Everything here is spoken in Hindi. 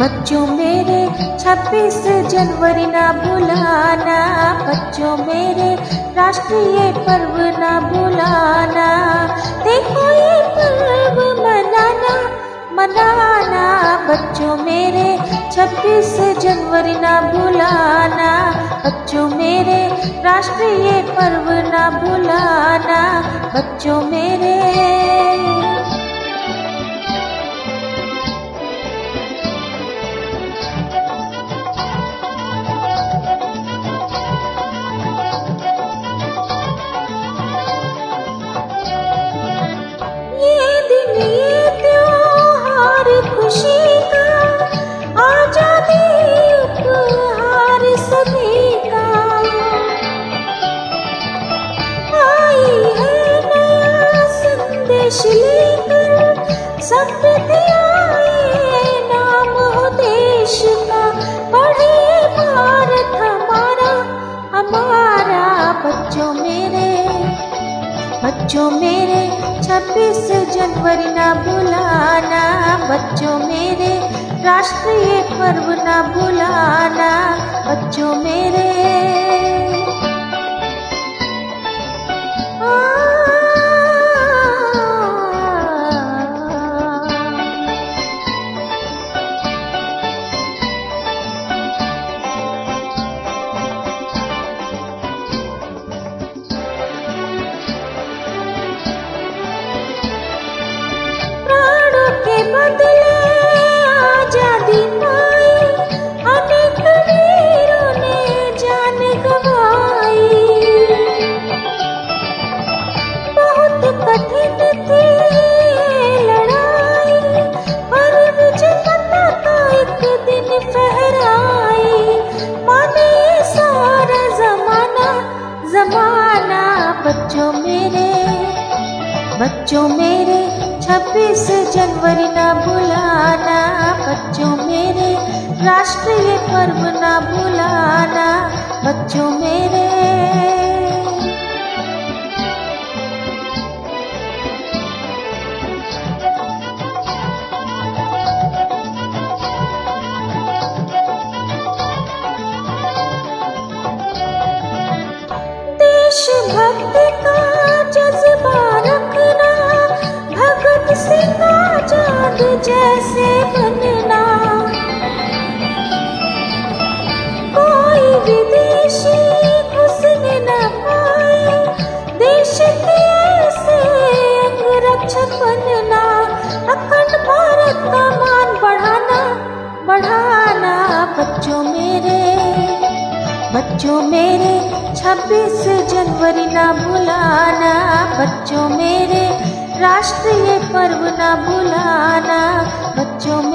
बच्चों मेरे, छब्बीस जनवरी ना भुलाना। बच्चों मेरे, राष्ट्रीय पर्व ना भुलाना। देखो ये पर्व मनाना मनाना। बच्चों मेरे, छब्बीस जनवरी ना भुलाना। बच्चों मेरे, राष्ट्रीय पर्व ना भुलाना। बच्चों मेरे देश का हमारा बच्चों मेरे बच्चों मेरे छब्बीस जनवरी ना भुलाना बच्चों मेरे राष्ट्रीय पर्व ना भुलाना बच्चों मेरे बच्चों मेरे, छब्बीस जनवरी ना भुलाना। बच्चों मेरे, राष्ट्रीय पर्व ना भुलाना। बच्चों अखंड भारत बढ़ाना बढ़ाना बच्चों मेरे। बच्चों मेरे, छब्बीस जनवरी ना भुलाना। बच्चों मेरे, राष्ट्रीय पर्व ना भुलाना। बच्चों